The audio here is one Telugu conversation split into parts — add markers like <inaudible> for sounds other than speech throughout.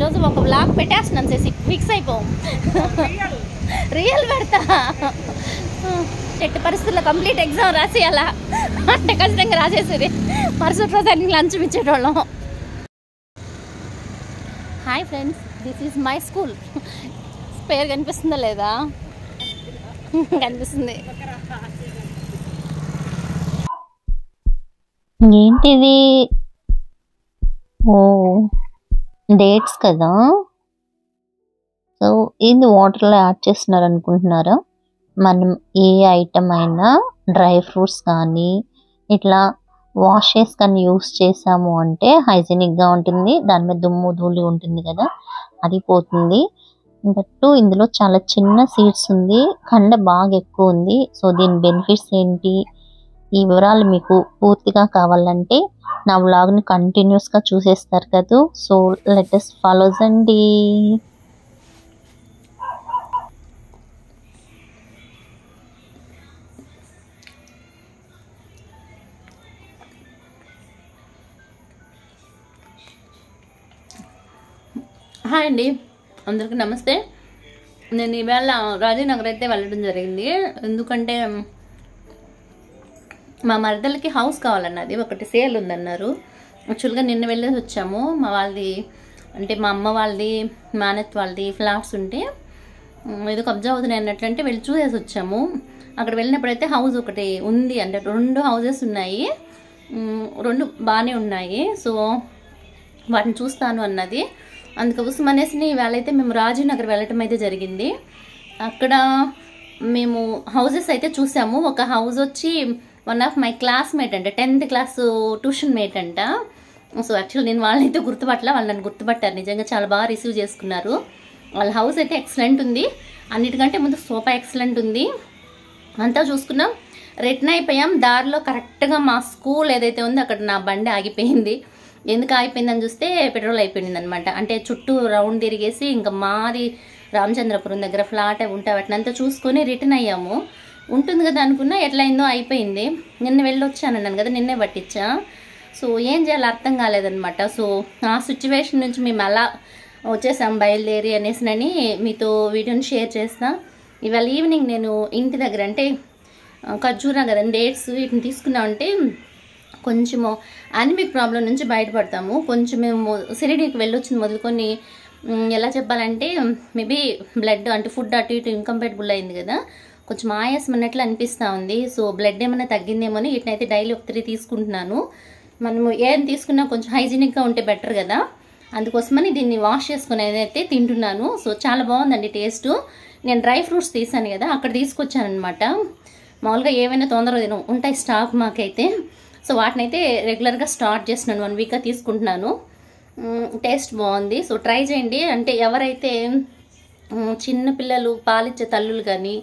ఈరోజు ఒక బ్లాగ్ పెట్టేస్తున్నాను చేసి ఫిక్స్ అయిపోం. రియల్ పెడతా. ఎట్టి పరిస్థితుల్లో కంప్లీట్ ఎగ్జామ్ రాసేయాలా అంటే ఖచ్చితంగా రాసేసేది. మరుసటి రోజు అన్ని lunch ఇచ్చేటోళ్ళం. Hi friends this is my school పేరు కనిపిస్తుందా లేదా? కనిపిస్తుంది. ఏంటిది? ఓ. డేట్స్ కదా? సో ఇది వాటర్లో యాడ్ చేస్తున్నారు అనుకుంటున్నారా మనం ఏ ఐటమ్ అయినా డ్రై ఫ్రూట్స్ కానీ ఇట్లా వాషెస్ కానీ యూస్ చేసాము అంటే హైజీనిక్గా ఉంటుంది. దాని మీద దుమ్ము ధూళి ఉంటుంది కదా అది పోతుంది. బట్ ఇందులో చాలా చిన్న సీడ్స్ ఉంది. కండ బాగా ఎక్కువ ఉంది. సో దీని బెనిఫిట్స్ ఏంటి? ఈ వివరాలు మీకు పూర్తిగా కావాలంటే నా వ్లాగ్ని కంటిన్యూస్గా చూసేస్తారు కదా. సో లెటెస్ట్ ఫాలోస్ అండి హాయ్ అండి. అందరికీ నమస్తే. నేను ఈవేళ రాజీనగర్ అయితే వెళ్ళడం జరిగింది. ఎందుకంటే మా మరదలకి హౌస్ కావాలన్నది. ఒకటి సేల్ ఉందన్నారు. యాక్చువల్గా నిన్న వెళ్ళేసి వచ్చాము. మా వాళ్ళది అంటే మా అమ్మ వాళ్ళది మేనత్ వాళ్ళది ఫ్లాట్స్ ఉంటే ఏదో కబ్జా అవుతున్నాయి అన్నట్లంటే వెళ్ళి చూసేసి వచ్చాము. అక్కడ వెళ్ళినప్పుడైతే హౌస్ ఒకటి ఉంది అంటే రెండు హౌజెస్ ఉన్నాయి. రెండు బాగానే ఉన్నాయి. సో వాటిని చూస్తాను అన్నది. అందుకోసం అనేసి ఇవాళ అయితే మేము రాజీనగర్ వెళ్ళటం అయితే జరిగింది. అక్కడ మేము హౌసెస్ అయితే చూసాము. ఒక హౌస్ వచ్చి వన్ ఆఫ్ మై క్లాస్మేట్ అంట టెన్త్ క్లాస్ ట్యూషన్ మేట్ అంట. సో యాక్చువల్ నేను వాళ్ళైతే గుర్తుపట్టలే వాళ్ళు నన్ను గుర్తుపట్టారు. నిజంగా చాలా బాగా రిసీవ్ చేసుకున్నారు. వాళ్ళ హౌస్ అయితే ఎక్సలెంట్ ఉంది. అన్నిటికంటే ముందు సోఫా ఎక్సలెంట్ ఉంది. అంతా చూసుకున్నాం. రిటర్న్ అయిపోయాం. దారిలో కరెక్ట్గా మా స్కూల్ ఏదైతే ఉందో అక్కడ నా బండి ఆగిపోయింది. ఎందుకు ఆగిపోయిందని చూస్తే పెట్రోల్ అయిపోయింది అనమాట అంటే చుట్టూ రౌండ్ తిరిగేసి ఇంకా మాది రామచంద్రపురం దగ్గర ఫ్లాట్ అవి వాటినంతా చూసుకొని రిటర్న్ అయ్యాము. ఉంటుంది కదా అనుకున్నా ఎట్లయిందో అయిపోయింది. నిన్న వెళ్ళొచ్చాను అన్నాను కదా నిన్నే పట్టించా. సో ఏం చేయాలో అర్థం కాలేదనమాట సో ఆ సిచ్యువేషన్ నుంచి మేము అలా వచ్చేసాం బయలుదేరి అనేసినని మీతో వీడియోని షేర్ చేస్తా. ఇవాళ ఈవినింగ్ నేను ఇంటి దగ్గర అంటే ఖర్జూరా కదండి డేట్స్ వీటిని తీసుకున్నామంటే కొంచెము అనిమిక్ ప్రాబ్లం నుంచి బయటపడతాము. కొంచెం మేము సిరిడీకి వెళ్ళొచ్చింది మొదలుకొని ఎలా చెప్పాలంటే మేబీ బ్లడ్ అంటే ఫుడ్ అటు ఇటు ఇన్కంపాటబుల్ అయింది కదా. కొంచెం ఆయాసం అన్నట్లు అనిపిస్తూ ఉంది. సో బ్లడ్ ఏమైనా తగ్గిందేమో అని వీటినైతే డైలీ ఒక త్రీ తీసుకుంటున్నాను. మనము ఏం తీసుకున్నా కొంచెం హైజీనిక్గా ఉంటే బెటర్ కదా. అందుకోసమని దీన్ని వాష్ చేసుకుని అయితే తింటున్నాను. సో చాలా బాగుందండి టేస్ట్ నేను డ్రై ఫ్రూట్స్ తీసాను కదా అక్కడ తీసుకొచ్చానమాట మామూలుగా ఏవైనా తొందరగా ఉంటాయి స్టాక్ మాకైతే. సో వాటిని అయితే రెగ్యులర్గా స్టార్ట్ చేస్తున్నాను వన్ వీక్గా తీసుకుంటున్నాను. టేస్ట్ బాగుంది. సో ట్రై చేయండి. అంటే ఎవరైతే చిన్న పిల్లలు పాలిచ్చే తల్లులు కానీ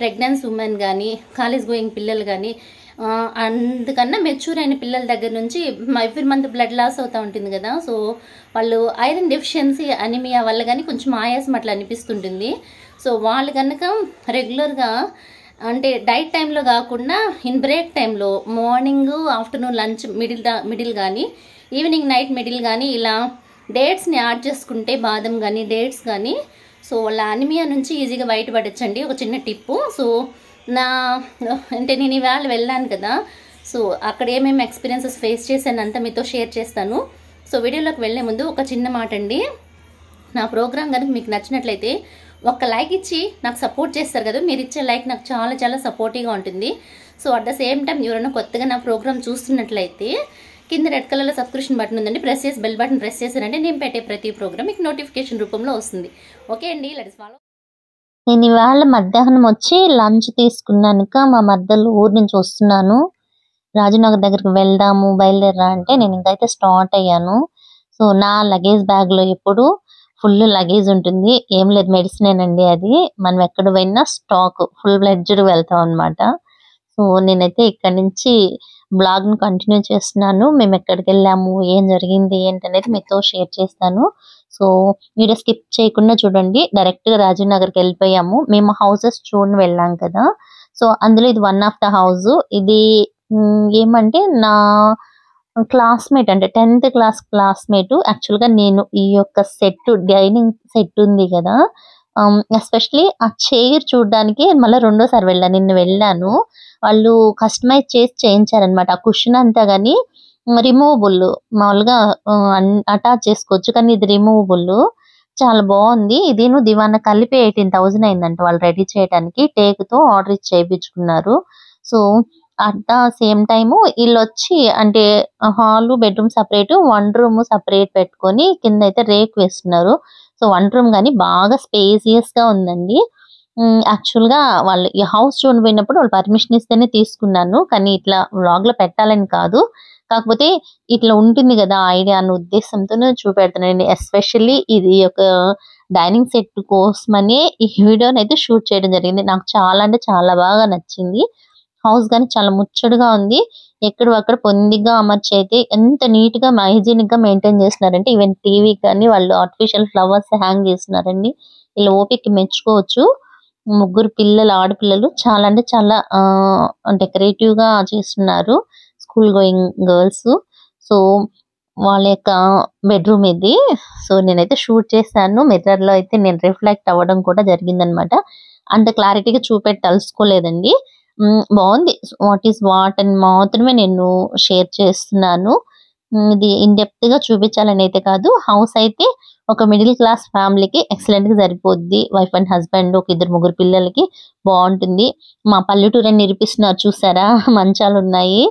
ప్రెగ్నెన్స్ ఉమెన్ కానీ కాలేజ్ గోయింగ్ పిల్లలు కానీ అందుకన్నా మెచ్యూర్ అయిన పిల్లల దగ్గర నుంచి ఎవ్రీ మంత్ బ్లడ్ లాస్ అవుతూ ఉంటుంది కదా. సో వాళ్ళు ఐరన్ డెఫిషియన్సీ అనిమియా వల్ల కానీ కొంచెం ఆయాసం అట్లా అనిపిస్తుంటుంది. సో వాళ్ళు కనుక రెగ్యులర్గా అంటే డైట్ టైంలో కాకుండా ఇన్ బ్రేక్ టైంలో morning afternoon lunch middle middle కానీ ఈవినింగ్ నైట్ మిడిల్ కానీ ఇలా డేట్స్ని యాడ్ చేసుకుంటే బాదం కానీ డేట్స్ కానీ సో వాళ్ళ అనిమియా నుంచి ఈజీగా బయటపడచ్చండి. ఒక చిన్న టిప్పు. సో నా అంటే నేను ఇవాళ వెళ్ళాను కదా. సో అక్కడ ఏమేమి ఎక్స్పీరియన్సెస్ ఫేస్ చేశానంతా మీతో షేర్ చేస్తాను. సో వీడియోలోకి వెళ్ళే ముందు ఒక చిన్న మాట అండి నా ప్రోగ్రామ్ కనుక మీకు నచ్చినట్లయితే ఒక్క లైక్ ఇచ్చి నాకు సపోర్ట్ చేస్తారు కదా. మీరు ఇచ్చే లైక్ నాకు చాలా చాలా సపోర్టివ్గా ఉంటుంది. So at the same time ఎవరైనా కొత్తగా నా ప్రోగ్రామ్ చూస్తున్నట్లయితే కింద రెడ్ కలర్లో సబ్స్క్రిప్షన్ బటన్ ఉందండి. ప్రెస్ చేసి బెల్ బటన్ ప్రెస్ చేశారంటే నేను పెట్టే ప్రతి ప్రోగ్రామ్ మీకు నోటిఫికేషన్ రూపంలో వస్తుంది. ఓకే అండి లెట్స్ ఫాలో నేను ఇవాళ మధ్యాహ్నం వచ్చి లంచ్ తీసుకున్నాక మా మద్దలు ఊరు నుంచి వస్తున్నాను. రాజనగర్ దగ్గరికి వెళ్దాము బయలుదేరా అంటే నేను ఇంకైతే స్టార్ట్ అయ్యాను. సో నా లగేజ్ బ్యాగ్లో ఎప్పుడు ఫుల్ లగేజ్ ఉంటుంది. ఏం లేదు మెడిసిన్ అండి అది. మనం ఎక్కడ పోయినా స్టాక్ ఫుల్ బ్లెడ్జ్డ్ వెళ్తాం అన్నమాట. సో నేనైతే ఇక్కడ నుంచి బ్లాగ్ను కంటిన్యూ చేస్తున్నాను. మేము ఎక్కడికి వెళ్ళాము ఏం జరిగింది ఏంటనేది మీతో షేర్ చేస్తాను. సో వీడియో స్కిప్ చేయకుండా చూడండి. డైరెక్ట్గా రాజీవ్ నగర్కి వెళ్ళిపోయాము. మేము హౌసెస్ చూడని వెళ్ళాం కదా. సో అందులో ఇది వన్ ఆఫ్ ద హౌస్. ఇది ఏమంటే నా క్లాస్మేట్ అంటే టెన్త్ క్లాస్ క్లాస్మేట్ యాక్చువల్గా నేను ఈ యొక్క సెట్ డైనింగ్ సెట్ ఉంది కదా. Um, ఎస్పెషలీ ఆ చైర్ చూడడానికి మళ్ళీ రెండోసారి వెళ్ళాను నిన్న వెళ్ళాను. వాళ్ళు కస్టమైజ్ చేసి చేయించారనమాట ఆ కుషన్ అంతా కానీ రిమూవబుల్ మామూలుగా అటాచ్ చేసుకోవచ్చు కానీ ఇది రిమూవబుల్ చాలా బాగుంది. ఇది దివాన కలిపి ఎయిటీన్ థౌజండ్ అయిందంట వాళ్ళు రెడీ చేయడానికి టేక్తో ఆర్డర్ ఇచ్చి చేయించుకున్నారు. So at the same time వీళ్ళు వచ్చి అంటే hall bedroom separate one room separate పెట్టుకొని కింద అయితే రేక్ వేస్తున్నారు. సో వన్ రూమ్ కానీ బాగా స్పేసియస్గా ఉందండి. యాక్చువల్గా వాళ్ళు ఈ హౌస్ చూడని పోయినప్పుడు వాళ్ళు పర్మిషన్ ఇస్తేనే తీసుకున్నాను. కానీ ఇట్లా వ్లాగ్లో పెట్టాలని కాదు. కాకపోతే ఇట్లా ఉంటుంది కదా ఐడియా అన్న ఉద్దేశంతో చూపెడుతున్నాను ఎస్పెషల్లీ ఇది ఒక డైనింగ్ సెట్ కోసమనే ఈ వీడియోని అయితే షూట్ చేయడం జరిగింది. నాకు చాలా అంటే చాలా బాగా నచ్చింది. హౌస్ కానీ చాలా ముచ్చటగా ఉంది. ఎక్కడ అక్కడ పొందిగా అమర్చి అయితే ఎంత నీట్గా హైజీనిక్గా మెయింటైన్ చేస్తున్నారంటే ఈవెన్ టీవీ కానీ వాళ్ళు ఆర్టిఫిషియల్ ఫ్లవర్స్ హ్యాంగ్ చేస్తున్నారండి. ఇలా ఓపిక మెచ్చుకోవచ్చు. ముగ్గురు పిల్లలు ఆడపిల్లలు చాలా అంటే చాలా డెకరేటివ్గా చేస్తున్నారు. School going girls. సో వాళ్ళ యొక్క బెడ్రూమ్ ఇది. సో నేనైతే షూట్ చేశాను. మిర్రర్లో అయితే నేను రిఫ్లెక్ట్ అవ్వడం కూడా జరిగిందనమాట. అంత క్లారిటీగా చూపెట్టి తలుసుకోలేదండి బాగుంది. వాట్ ఈస్ వాట్ అని మాత్రమే నేను షేర్ చేస్తున్నాను. ఇది ఇన్ డెప్త్గా చూపించాలని అయితే కాదు. హౌస్ అయితే ఒక మిడిల్ క్లాస్ ఫ్యామిలీకి ఎక్సలెంట్గా సరిపోద్ది. వైఫ్ అండ్ హస్బెండ్ ఒక ఇద్దరు ముగ్గురు పిల్లలకి బాగుంటుంది. మా పల్లెటూరు అని నిరూపిస్తున్నారు చూసారా? <laughs> మంచాలు ఉన్నాయి.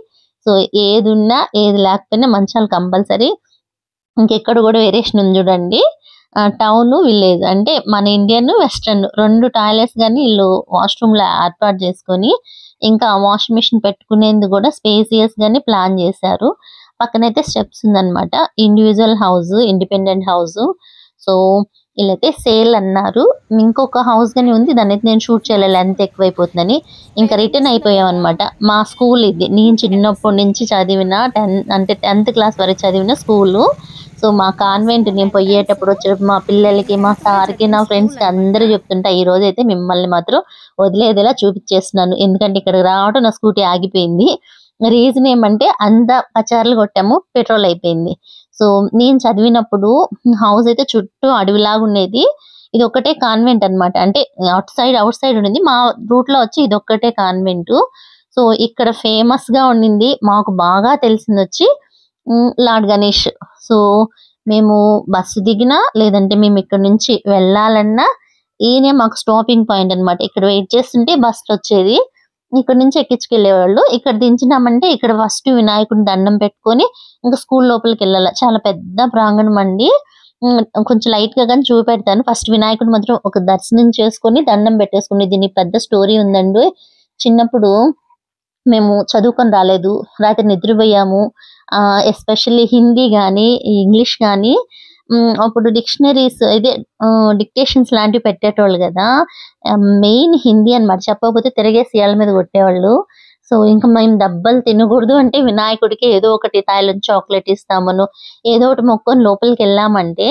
సో ఏది ఉన్నా ఏది లేకపోయినా మంచాలు కంపల్సరీ ఇంకెక్కడ కూడా వేరియేషన్ ఉంది చూడండి. టౌన్ విలేజ్ అంటే మన ఇండియన్ వెస్ట్రన్ రెండు టాయిలెట్స్ కానీ వీళ్ళు వాష్రూమ్లో ఏర్పాటు చేసుకొని ఇంకా వాష్ మిషన్ పెట్టుకునేందుకు కూడా స్పేసియస్ కానీ ప్లాన్ చేశారు. పక్కనైతే స్టెప్స్ ఉందన్నమాట. Individual house independent house so వీళ్ళైతే సేల్ అన్నారు. ఇంకొక హౌస్ కానీ ఉంది. దాని అయితే నేను షూట్ చేయలేదు లెంత్ ఎక్కువైపోతుందని. ఇంకా రిటర్న్ అయిపోయాం మా స్కూల్ ఇది. నేను చిన్నప్పటి నుంచి చదివిన టెన్త్ అంటే టెన్త్ క్లాస్ వరకు చదివిన స్కూల్ సో మా కాన్వెంట్ నేను పోయేటప్పుడు మా పిల్లలకి మా సార్కి నా ఫ్రెండ్స్కి అందరూ చెప్తుంటా ఈ రోజు అయితే మిమ్మల్ని మాత్రం వదిలేదేలా చూపించేస్తున్నాను. ఎందుకంటే ఇక్కడికి రావడం నా స్కూటీ ఆగిపోయింది. రీజన్ ఏమంటే అంత పచారులు కొట్టాము పెట్రోల్ అయిపోయింది. సో నేను చదివినప్పుడు హౌస్ అయితే చుట్టూ అడవిలాగా ఉండేది. ఇది ఒకటే కాన్వెంట్ అన్నమాట. అంటే అవుట్ సైడ్ అవుట్ సైడ్ ఉండింది. మా రూట్లో వచ్చి ఇది ఒక్కటే కాన్వెంట్ సో ఇక్కడ ఫేమస్గా ఉండింది. మాకు బాగా తెలిసింది వచ్చి లార్డ్ గణేష్. సో మేము బస్సు దిగినా లేదంటే మేము ఇక్కడ నుంచి వెళ్ళాలన్నా ఈయనే మాకు స్టాపింగ్ పాయింట్ అన్నమాట. ఇక్కడ వెయిట్ చేస్తుంటే బస్సులు వచ్చేది. ఇక్కడ నుంచి ఎక్కించుకెళ్ళేవాళ్ళు. ఇక్కడ దించినామంటే ఇక్కడ ఫస్ట్ వినాయకుడిని దండం పెట్టుకొని ఇంకా స్కూల్ లోపలికి వెళ్ళాలి. చాలా పెద్ద ప్రాంగణం అండి. కొంచెం లైట్గా కానీ చూపెడతాను. ఫస్ట్ వినాయకుడు మాత్రం ఒక దర్శనం చేసుకొని దండం పెట్టేసుకుని దీని పెద్ద స్టోరీ ఉందండి. చిన్నప్పుడు మేము చదువుకొని రాలేదు రాత్రి నిద్రపోయాము. ఎస్పెషల్లీ హిందీ కానీ ఇంగ్లీష్ కానీ అప్పుడు డిక్షనరీస్ ఇదే డిక్టేషన్స్ లాంటివి పెట్టేటోళ్ళు కదా. మెయిన్ హిందీ అనమాట చెప్పకపోతే తిరిగేసి ఏళ్ళ మీద కొట్టేవాళ్ళు. సో ఇంకా మేము దెబ్బలు తినకూడదు అంటే వినాయకుడికి ఏదో ఒకటి తాయిలం చాక్లెట్ ఇస్తామను ఏదో ఒకటి మొక్కని లోపలికి వెళ్ళామంటే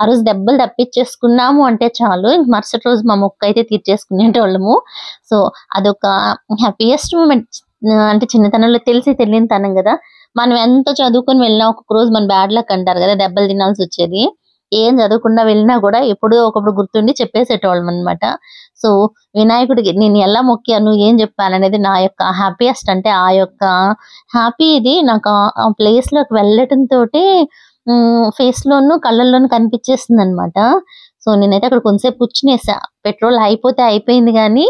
ఆ రోజు దెబ్బలు తప్పించేసుకున్నాము అంటే చాలు. ఇంక మరుసటి రోజు మా మొక్క అయితే తీర్చేసుకునేటోళ్ళము. సో అదొక హ్యాపీయెస్ట్ మూమెంట్ అంటే చిన్నతనంలో తెలిసి తెలియని తనం కదా. మనం ఎంత చదువుకొని వెళ్ళినా ఒక్కొక్క రోజు మన బ్యాడ్ లక్ అంటారు కదా దెబ్బలు తినాల్సి వచ్చేది. ఏం చదవకుండా వెళ్ళినా కూడా ఎప్పుడో ఒకప్పుడు గుర్తుండి చెప్పేసేటోళ్ళం అనమాట సో వినాయకుడికి నేను ఎలా మొక్కాను ఏం చెప్పాను అనేది నా యొక్క హ్యాపీయెస్ట్ అంటే ఆ యొక్క హ్యాపీ ఇది. నాకు ఆ- ప్లేస్లోకి ప్లేస్లోకి వెళ్ళటం తోటి ఫేస్ లోను కళ్ళల్లోనూ కనిపించేస్తుంది అనమాట సో నేనైతే అక్కడ కొంతసేపు కూర్చునేసా. పెట్రోల్ అయిపోతే అయిపోయింది కానీ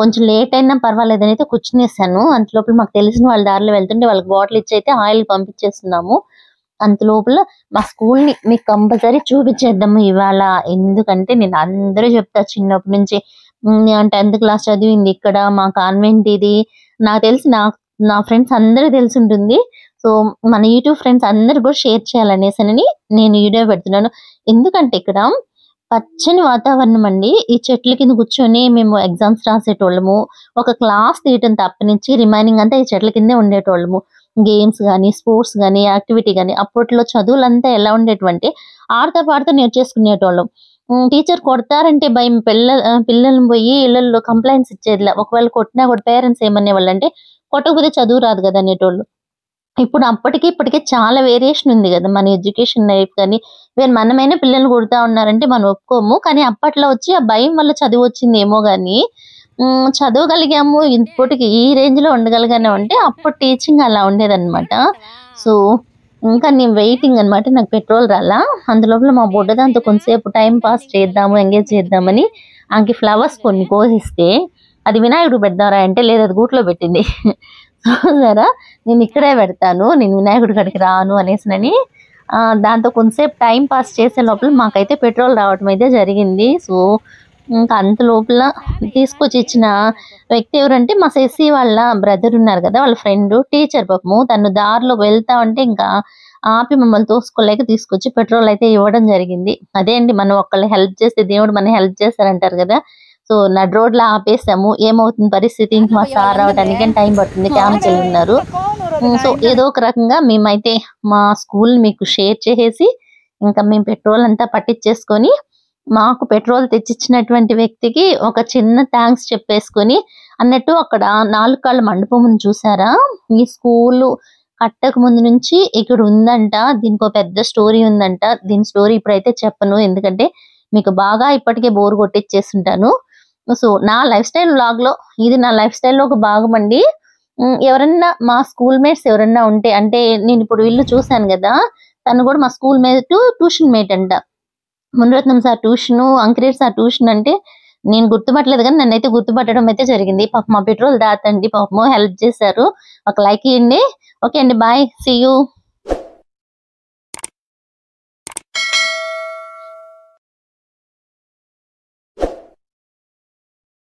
కొంచెం లేట్ అయినా పర్వాలేదు అని అయితే కూర్చునేసాను. అంత లోపల మాకు తెలిసిన వాళ్ళ దారిలో వెళ్తుంటే వాళ్ళకి బాటిల్ ఇచ్చి అయితే ఆయిల్ పంపించేస్తున్నాము. అంత లోపల మా స్కూల్ని మీకు కంపల్సరీ చూపించేద్దాము ఇవాళ. ఎందుకంటే నేను అందరూ చెప్తా చిన్నప్పటి నుంచి నేను టెన్త్ క్లాస్ చదివింది ఇక్కడ మా కాన్వెంట్ ఇది. నాకు తెలిసి నా నా ఫ్రెండ్స్ అందరూ తెలిసి ఉంటుంది. సో మన యూట్యూబ్ ఫ్రెండ్స్ అందరు కూడా షేర్ చేయాలనేసనని నేను వీడియో పెడుతున్నాను. ఎందుకంటే ఇక్కడ పచ్చని వాతావరణం అండి. ఈ చెట్ల కింద కూర్చొని మేము ఎగ్జామ్స్ రాసేటోళ్ళము. ఒక క్లాస్ తీయటం తప్పనించి రిమైనింగ్ అంతా ఈ చెట్ల కిందే ఉండేటోళ్ళము. గేమ్స్ కానీ స్పోర్ట్స్ కానీ యాక్టివిటీ కానీ అప్పట్లో చదువులంతా ఎలా ఉండేటువంటి ఆడతా పాడుతూ నేర్చేసుకునేటోళ్ళం. టీచర్ కొడతారంటే భయం. పిల్ల పిల్లల్ని పోయి ఇళ్ళల్లో కంప్లైంట్స్ ఇచ్చేదిలా. ఒకవేళ కొట్టినా కూడా పేరెంట్స్ ఏమనేవాళ్ళు అంటే కొట్టకపోతే చదువు రాదు కదా అనేటోళ్ళు. ఇప్పుడు అప్పటికి ఇప్పటికే చాలా వేరియేషన్ ఉంది కదా మన ఎడ్యుకేషన్ లైఫ్ కానీ. వేరే మనమైనా పిల్లలు కొడుతూ ఉన్నారంటే మనం ఒప్పుకోము. కానీ అప్పట్లో వచ్చి ఆ భయం వల్ల చదువు వచ్చింది ఏమో కానీ చదవగలిగాము. ఇప్పటికి ఈ రేంజ్లో ఉండగలిగాను అంటే అప్పుడు టీచింగ్ అలా ఉండేదన్నమాట. సో ఇంకా నేను వెయిటింగ్ అన్నమాట. నాకు పెట్రోల్ రాలా. అందులోపల మా బుడ్డ దాంతో కొంతసేపు టైం పాస్ చేద్దాము ఎంగేజ్ చేద్దామని ఆమెకి ఫ్లవర్స్ కొన్ని కోసిస్తే అది వినాయకుడు పెడదారా అంటే లేదు అది గూట్లో పెట్టింది. సరే నేను ఇక్కడే పెడతాను నేను వినాయకుడి కాడికి రాను అనేసినని దాంతో కొంతసేపు టైం పాస్ చేసే లోపల మాకైతే పెట్రోల్ రావడం అయితే జరిగింది. సో ఇంకా అంత లోపల తీసుకొచ్చి ఇచ్చిన వ్యక్తి ఎవరంటే మా శశి వాళ్ళ బ్రదర్ ఉన్నారు కదా వాళ్ళ ఫ్రెండ్ టీచర్ పాపము. తను దారిలో వెళ్తా ఉంటే ఇంకా ఆపి మమ్మల్ని తోసుకోలేక తీసుకొచ్చి పెట్రోల్ అయితే ఇవ్వడం జరిగింది. అదే అండి మనం ఒకళ్ళు హెల్ప్ చేస్తే దేవుడు మన హెల్ప్ చేస్తారంటారు కదా. సో నడ్ రోడ్లో ఆపేసాము. ఏమవుతుంది పరిస్థితి? ఇంక మా సార్ రావడానికి టైం పడుతుంది క్యాంప్కి ఉన్నారు. సో ఏదో ఒక రకంగా మేమైతే మా స్కూల్ మీకు షేర్ చేసేసి ఇంకా మేము పెట్రోల్ అంతా పట్టించేసుకొని మాకు పెట్రోల్ తెచ్చిచ్చినటువంటి వ్యక్తికి ఒక చిన్న థ్యాంక్స్ చెప్పేసుకొని అన్నట్టు అక్కడ నాలుగు కాళ్ళ మండపం చూసారా? ఈ స్కూల్ కట్టక ముందు నుంచి ఇక్కడ ఉందంట దీనికి ఒక పెద్ద స్టోరీ ఉందంట. దీని స్టోరీ ఇప్పుడైతే చెప్పను ఎందుకంటే మీకు బాగా ఇప్పటికే బోర్ కొట్టిచ్చేస్తుంటాను సో నా లైఫ్ స్టైల్ వ్లాగ్లో ఇది నా లైఫ్ స్టైల్లో ఒక భాగం అండి. ఎవరన్నా మా స్కూల్ మేట్స్ ఎవరన్నా ఉంటే అంటే నేను ఇప్పుడు ఇల్లు చూశాను కదా తను కూడా మా స్కూల్ మేట్ ట్యూషన్ మేట్ అంట. మునరత్నం సార్ ట్యూషన్ అంకిరేట్ సార్ ట్యూషన్ అంటే నేను గుర్తుపట్టలేదు కానీ నన్నైతే గుర్తుపట్టడం అయితే జరిగింది. పాప మా పెట్రోల్ దాతండి పాపము హెల్ప్ చేశారు. ఒక లైక్ ఇవ్వండి ఓకే అండి బాయ్ సీ యూ.